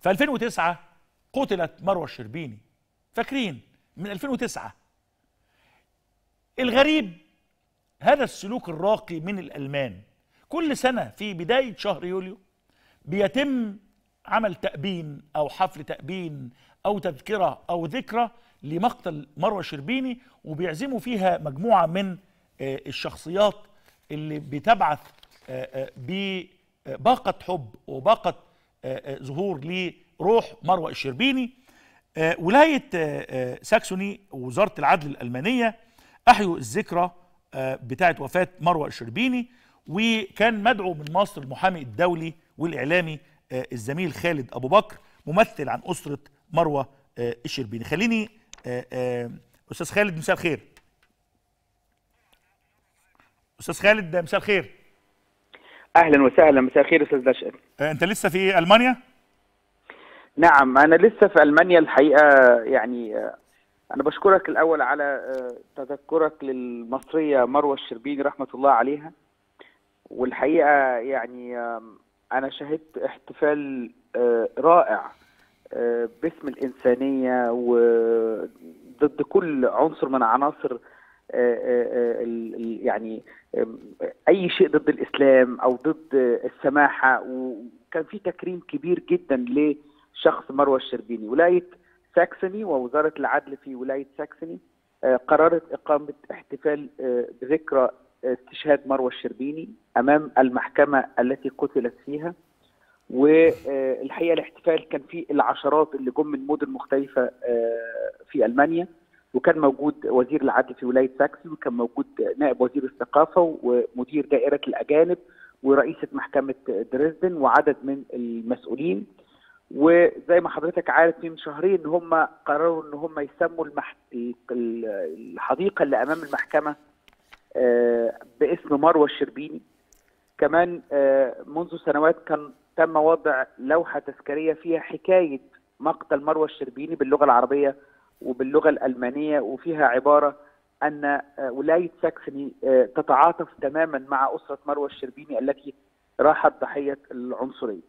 في 2009 قتلت مروة الشربيني. فاكرين؟ من 2009 الغريب هذا السلوك الراقي من الألمان. كل سنة في بداية شهر يوليو بيتم عمل تأبين أو حفل تأبين أو تذكرة أو ذكرى لمقتل مروة شربيني وبيعزموا فيها مجموعة من آه، الشخصيات اللي بتبعث آه، آه، بباقة حب وباقة ظهور لروح مروة الشربيني. آه، ولاية آه، آه، ساكسوني ووزارة العدل الألمانية أحيوا الذكرى آه، بتاعة وفاة مروة الشربيني. وكان مدعو من مصر المحامي الدولي والإعلامي آه، الزميل خالد أبو بكر ممثل عن أسرة مروة آه، الشربيني. خليني آه، آه، أستاذ خالد مساء الخير. أستاذ خالد مساء الخير. أهلا وسهلا. مساء الخير أستاذ نشأت آه، أنت لسه في ألمانيا؟ نعم أنا لسه في ألمانيا الحقيقة. يعني آه، أنا بشكرك الأول على آه، تذكرك للمصرية مروة الشربيني رحمة الله عليها. والحقيقة يعني أنا شهدت احتفال رائع باسم الإنسانية وضد كل عنصر من عناصر آه، آه، آه، يعني أي شيء ضد الإسلام أو ضد السماحة وكان في تكريم كبير جدا لشخص مروه الشربيني. ولاية ساكسوني ووزارة العدل في ولاية ساكسوني قررت إقامة احتفال بذكرى استشهاد مروه الشربيني أمام المحكمة التي قتلت فيها. والحقيقة الاحتفال كان فيه العشرات اللي جم من مدن مختلفة في ألمانيا. وكان موجود وزير العدل في ولاية ساكسي وكان موجود نائب وزير الثقافة ومدير دائرة الأجانب ورئيسة محكمة دريسدن وعدد من المسؤولين. وزي ما حضرتك عارف من شهرين هم قرروا إن هم يسموا المح... ال- ال- الحديقة اللي أمام المحكمة آه، باسم مروة الشربيني. كمان آه، منذ سنوات كان تم وضع لوحة تذكارية فيها حكاية مقتل مروة الشربيني باللغة العربية وباللغة الألمانية وفيها عبارة أن آه، ولاية ساكسوني آه، تتعاطف تماما مع أسرة مروة الشربيني التي راحت ضحية العنصرية.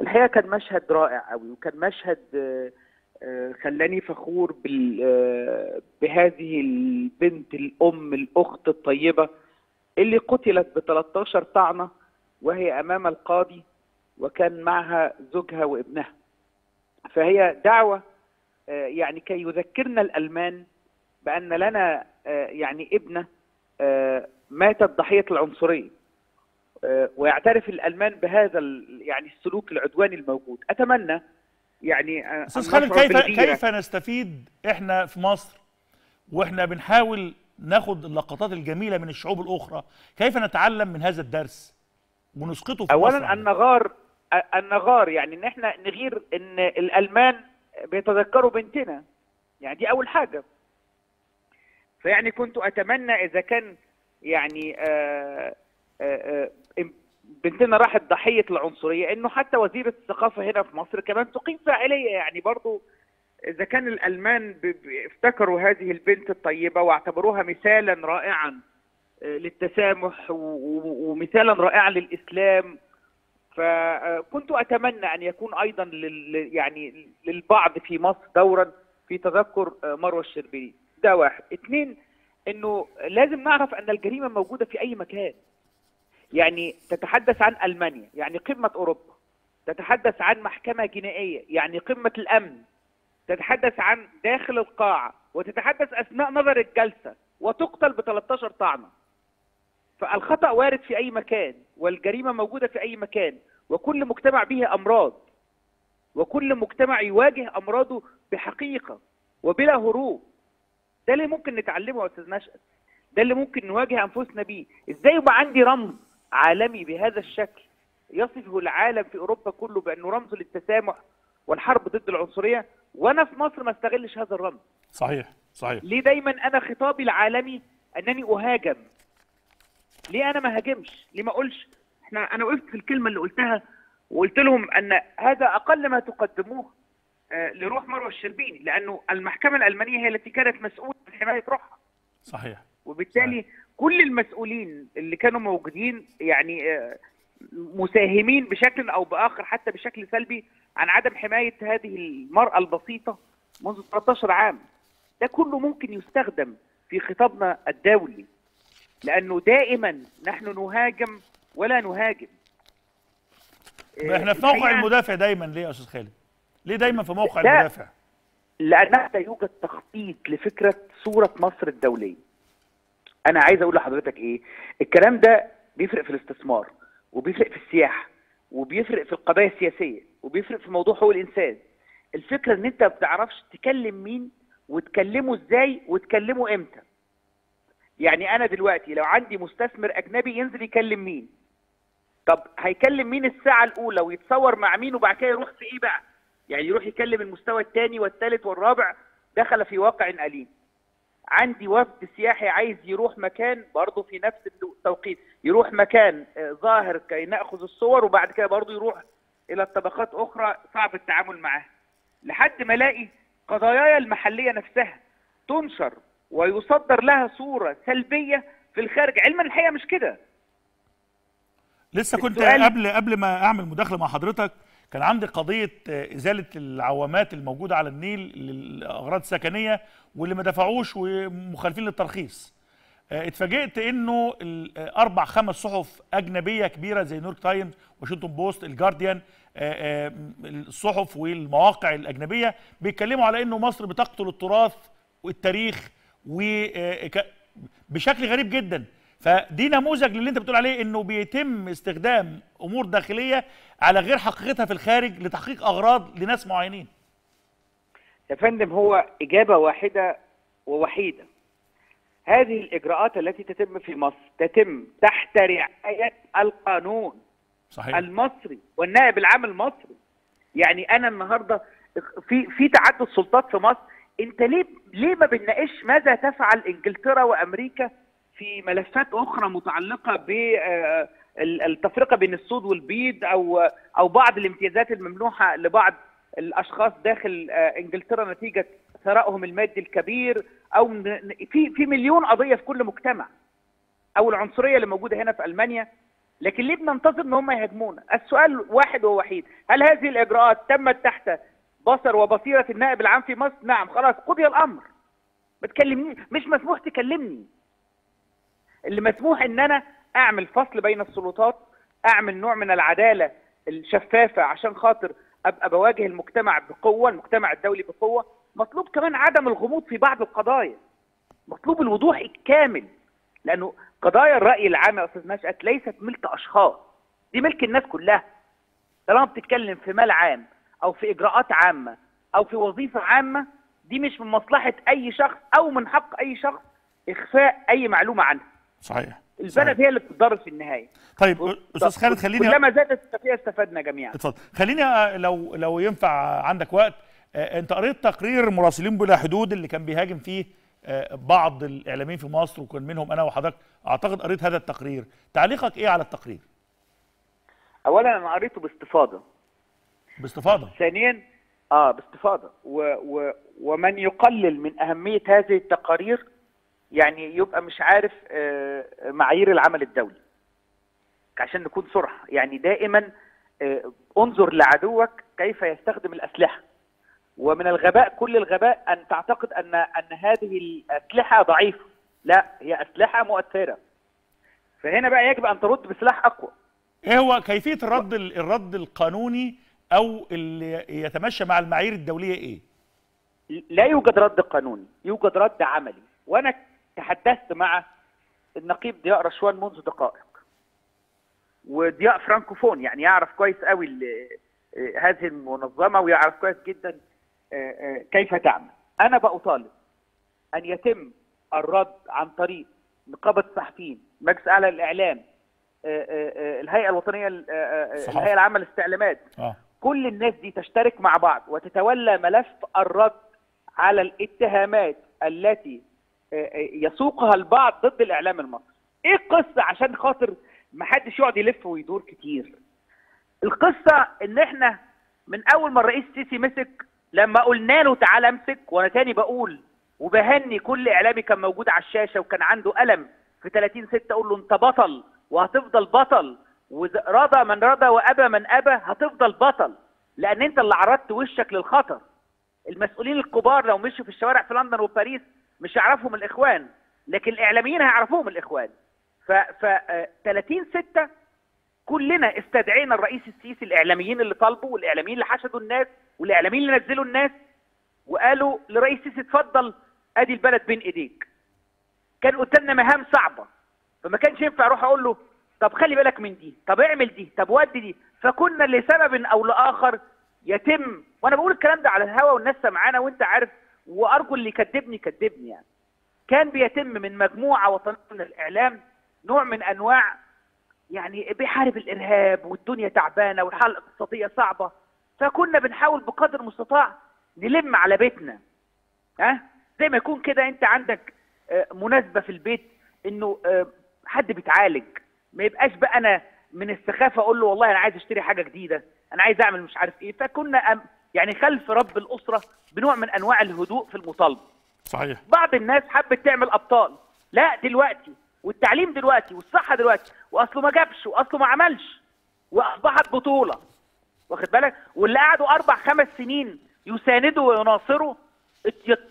الحقيقة كان مشهد رائع قوي وكان مشهد آه، خلاني فخور بهذه البنت الأم الأخت الطيبة اللي قتلت ب 13 طعنة وهي أمام القاضي وكان معها زوجها وابنها. فهي دعوة يعني كي يذكرنا الألمان بأن لنا آه، يعني ابنة آه، ماتت ضحية العنصرية. آه، ويعترف الألمان بهذا يعني السلوك العدواني الموجود أتمنى يعني آه، أن خالد كيف. كيف نستفيد إحنا في مصر وإحنا بنحاول ناخد اللقطات الجميلة من الشعوب الأخرى كيف نتعلم من هذا الدرس ونسقطه في مصر اولا عندنا؟ النغار النغار يعني إن إحنا نغير إن الألمان بيتذكروا بنتنا. يعني دي أول حاجة. فيعني كنت أتمنى إذا كان يعني آه آه آه بنتنا راحت ضحية العنصرية إنه حتى وزيره الثقافة هنا في مصر كمان تقيم فاعلية. يعني برضو إذا كان الألمان افتكروا هذه البنت الطيبة واعتبروها مثالا رائعا للتسامح ومثالا رائعا للإسلام فكنت أتمنى أن يكون أيضا لل يعني للبعض في مصر دورا في تذكر مروة الشربيني. ده واحد. اثنين إنه لازم نعرف أن الجريمة موجودة في أي مكان. يعني تتحدث عن ألمانيا يعني قمة أوروبا. تتحدث عن محكمة جنائية يعني قمة الأمن. تتحدث عن داخل القاعة وتتحدث أثناء نظر الجلسة وتقتل ب 13 طعنة. فالخطأ وارد في أي مكان والجريمة موجودة في أي مكان وكل مجتمع به أمراض وكل مجتمع يواجه أمراضه بحقيقة وبلا هروب. ده اللي ممكن نتعلمه يا أستاذ نشأت ده اللي ممكن نواجه أنفسنا بيه. إزاي يبقى عندي رمز عالمي بهذا الشكل يصفه العالم في أوروبا كله بأنه رمز للتسامح والحرب ضد العنصرية وأنا في مصر ما استغلش هذا الرمز؟ صحيح صحيح. ليه دايما أنا خطابي العالمي أنني أهاجم ليه أنا ما هاجمش؟ ليه ما أقولش؟ إحنا أنا وقفت في الكلمة اللي قلتها وقلت لهم أن هذا أقل ما تقدموه آه، لروح مروة الشربيني لأنه المحكمة الألمانية هي التي كانت مسؤولة عن حماية روحها. صحيح. وبالتالي كل المسؤولين اللي كانوا موجودين يعني آه، مساهمين بشكل أو بآخر حتى بشكل سلبي عن عدم حماية هذه المرأة البسيطة منذ 13 عام. ده كله ممكن يستخدم في خطابنا الدولي. لأنه دائما نحن نهاجم ولا نهاجم إحنا في موقع المدافع دايما ليه يا أستاذ خالد ليه دايما في موقع لا. المدافع لأنها لا يوجد تخطيط لفكرة صورة مصر الدولية. أنا عايز أقول لحضرتك إيه؟ الكلام ده بيفرق في الاستثمار وبيفرق في السياحة وبيفرق في القضايا السياسية وبيفرق في موضوع حقوق الإنسان. الفكرة إن أنت ما بتعرفش تكلم مين وتكلمه إزاي وتكلمه إمتى. يعني أنا دلوقتي لو عندي مستثمر أجنبي ينزل يكلم مين؟ طب هيكلم مين الساعة الأولى ويتصور مع مين وبعد كده يروح في إيه بقى؟ يعني يروح يكلم المستوى الثاني والثالث والرابع دخل في واقع أليم عندي وفد سياحي عايز يروح مكان برضه في نفس التوقيت يروح مكان آه، ظاهر كي نأخذ الصور وبعد كده برضه يروح إلى طبقات أخرى صعب التعامل معاها لحد ما ألاقي قضاياي المحلية نفسها تنشر ويصدر لها صورة سلبية في الخارج. علما الحقيقة مش كده. لسه كنت قبل قبل ما أعمل مداخلة مع حضرتك كان عندي قضية آه، إزالة العوامات الموجودة على النيل للأغراض السكنية واللي ما دفعوش ومخالفين للترخيص. آه، اتفاجئت إنه آه، أربع خمس صحف أجنبية كبيرة زي نيويورك تايمز واشنطن بوست الجارديان الصحف والمواقع الأجنبية بيتكلموا على إنه مصر بتقتل التراث والتاريخ و آه، غريب جدا. فدي نموذج للي انت بتقول عليه انه بيتم استخدام امور داخلية على غير حقيقتها في الخارج لتحقيق أغراض لناس معينين. يا فندم هو إجابة واحدة ووحيدة. هذه الإجراءات التي تتم في مصر تتم تحت رعاية القانون صحيح. المصري والنائب العام المصري. يعني أنا النهاردة في في تعدد سلطات في مصر أنت ليه ليه ما بنناقش ماذا تفعل إنجلترا وأمريكا في ملفات أخرى متعلقة بالتفرقة بين السود والبيض أو أو بعض الامتيازات الممنوحة لبعض الأشخاص داخل آه، انجلترا نتيجة ثرائهم المادي الكبير أو في في مليون قضية في كل مجتمع أو العنصرية اللي موجودة هنا في ألمانيا لكن ليه بننتظر إن هم يهاجمونا؟ السؤال واحد ووحيد، هل هذه الإجراءات تمت تحت بصر وبصيرة النائب العام في مصر؟ نعم خلاص قضي الأمر. ما تكلمني مش مسموح تكلمني. اللي مسموح إن أنا أعمل فصل بين السلطات، أعمل نوع من العدالة الشفافة عشان خاطر أبقى بواجه المجتمع بقوة، المجتمع الدولي بقوة، مطلوب كمان عدم الغموض في بعض القضايا. مطلوب الوضوح الكامل لأنه قضايا الرأي العام يا أستاذ نشأت ليست ملك أشخاص دي ملك الناس كلها طالما بتتكلم في مال عام أو في إجراءات عامة أو في وظيفة عامة دي مش من مصلحة أي شخص أو من حق أي شخص إخفاء أي معلومة عنها. صحيح البلد هي اللي بتتضرر في النهاية. طيب أستاذ خالد خليني كلما زادت التفرقه استفدنا جميعا. اتفضل. خليني آه، لو لو ينفع عندك وقت آه، أنت قريت تقرير مراسلين بلا حدود اللي كان بيهاجم فيه آه، بعض الإعلاميين في مصر وكان منهم أنا وحضرتك أعتقد قريت هذا التقرير. تعليقك إيه على التقرير؟ اولا أنا قريته باستفاضة. باستفاضة. ثانيا آه باستفاضة. و و ومن يقلل من أهمية هذه التقارير يعني يبقى مش عارف آه معايير العمل الدولي. عشان نكون صرح يعني دائما آه انظر لعدوك كيف يستخدم الأسلحة. ومن الغباء كل الغباء أن تعتقد أن أن هذه الأسلحة ضعيفة. لا هي أسلحة مؤثرة. فهنا بقى يجب أن ترد بسلاح أقوى. إيه هو كيفية الرد الرد القانوني أو اللي يتمشى مع المعايير الدولية إيه؟ لا يوجد رد قانوني يوجد رد عملي وأنا تحدثت مع النقيب ضياء رشوان منذ دقائق. وضياء فرانكوفون يعني يعرف كويس قوي هذه المنظمة ويعرف كويس جدا آه، آه، كيف تعمل. أنا بطالب أن يتم الرد عن طريق نقابة الصحفيين مجلس أعلى للاعلام آه، الهيئة الوطنية. الهيئة العامة للاستعلامات كل الناس دي تشترك مع بعض وتتولى ملف الرد على الاتهامات التي آه، آه، يسوقها البعض ضد الإعلام المصري. إيه القصة عشان خاطر ما حدش يقعد يلف ويدور كتير. القصة إن إحنا من أول ما الرئيس السيسي مسك لما قلنا له تعالى أمسك وأنا تاني بقول وبهني كل إعلامي كان موجود على الشاشة وكان عنده قلم في 30 6 أقول له أنت بطل وهتفضل بطل ورضى من رضى وأبى من أبى هتفضل بطل لأن أنت اللي عرضت وشك للخطر. المسؤولين الكبار لو مشوا في الشوارع في لندن وباريس مش هيعرفهم الإخوان لكن الإعلاميين هيعرفوهم الإخوان. ف ف آه، 30 6 كلنا استدعينا الرئيس السيسي الإعلاميين اللي طالبوا والإعلاميين اللي حشدوا الناس والإعلاميين اللي نزلوا الناس وقالوا لرئيس السيسي اتفضل أدي البلد بين إيديك. كان قدامنا مهام صعبة فما كانش ينفع أروح أقول له طب خلي بالك من دي طب اعمل دي طب ودي دي. فكنا لسبب أو لآخر يتم وأنا بقول الكلام ده على الهوا والناس سمعانا وأنت عارف وأرجو اللي يكذبني يكذبني يعني. كان بيتم من مجموعة وطنية من الإعلام نوع من أنواع يعني بيحارب الإرهاب والدنيا تعبانة والحالة الاقتصادية صعبة. فكنا بنحاول بقدر المستطاع نلم على بيتنا. ها؟ زي ما يكون كده أنت عندك آه، مناسبة في البيت إنه آه، حد بيتعالج. ما يبقاش بقى أنا من السخافة أقول له والله أنا عايز أشتري حاجة جديدة أنا عايز أعمل مش عارف إيه. فكنا أم- يعني خلف رب الأسرة بنوع من أنواع الهدوء في المطالبه صحيح. بعض الناس حبت تعمل أبطال. لا دلوقتي والتعليم دلوقتي والصحة دلوقتي وأصله ما جابش وأصله ما عملش وأصبحت بطولة. واخد بالك؟ واللي قعدوا أربع خمس سنين يساندوا ويناصروا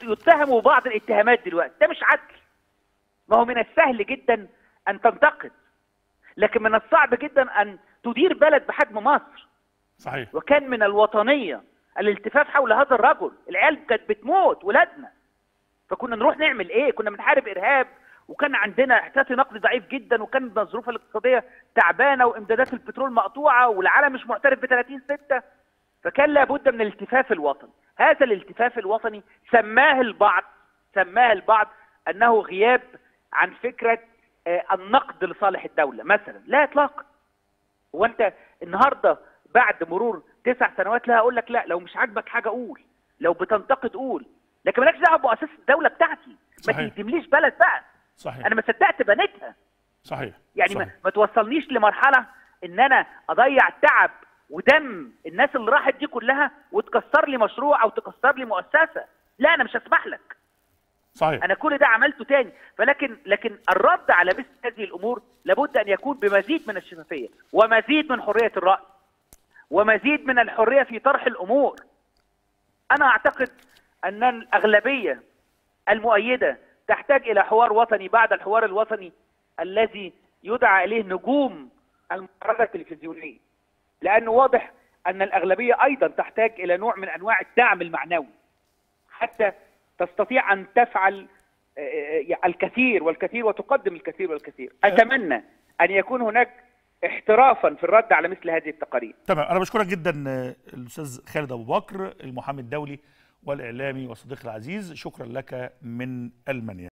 يتهموا بعض الاتهامات دلوقتي. ده مش عدل. ما هو من السهل جدا أن تنتقد. لكن من الصعب جدا أن تدير بلد بحجم مصر. صحيح. وكان من الوطنية الالتفاف حول هذا الرجل. العيال كانت بتموت ولادنا. فكنا نروح نعمل إيه؟ كنا بنحارب إرهاب وكان عندنا احتياطي نقدي ضعيف جدا وكان الظروف الاقتصادية تعبانة وإمدادات البترول مقطوعة والعالم مش معترف ب 30 6 فكان لابد من الالتفاف الوطني. هذا الالتفاف الوطني سماه البعض سماه البعض أنه غياب عن فكرة النقد لصالح الدولة مثلا لا اطلاقا. هو أنت النهارده بعد مرور تسع سنوات لا أقول لك لا لو مش عاجبك حاجة قول لو بتنتقد قول لكن مالكش دعوة بمؤسسة الدولة بتاعتي. ما صحيح. تهدمليش بلد بقى. صحيح. أنا ما صدقت بنيتها. صحيح. يعني ما, صحيح. ما توصلنيش لمرحلة إن أنا أضيع تعب ودم الناس اللي راحت دي كلها وتكسر لي مشروع أو تكسر لي مؤسسة. لا أنا مش هسمح لك. صحيح. أنا كل ده عملته تاني. فلكن لكن الرد على مثل هذه الأمور لابد أن يكون بمزيد من الشفافية ومزيد من حرية الرأي ومزيد من الحرية في طرح الأمور. أنا أعتقد أن الأغلبية المؤيدة تحتاج إلى حوار وطني بعد الحوار الوطني الذي يدعى إليه نجوم المعركه التلفزيونية. لأنه واضح أن الأغلبية أيضا تحتاج إلى نوع من أنواع الدعم المعنوي. حتى تستطيع أن تفعل آه، آه، الكثير والكثير وتقدم الكثير والكثير. أتمنى أن يكون هناك احترافا في الرد على مثل هذه التقارير. تمام. أنا بشكرك جدا آه، الأستاذ خالد أبو بكر المحامي الدولي والإعلامي وصديقي العزيز. شكرا لك من ألمانيا.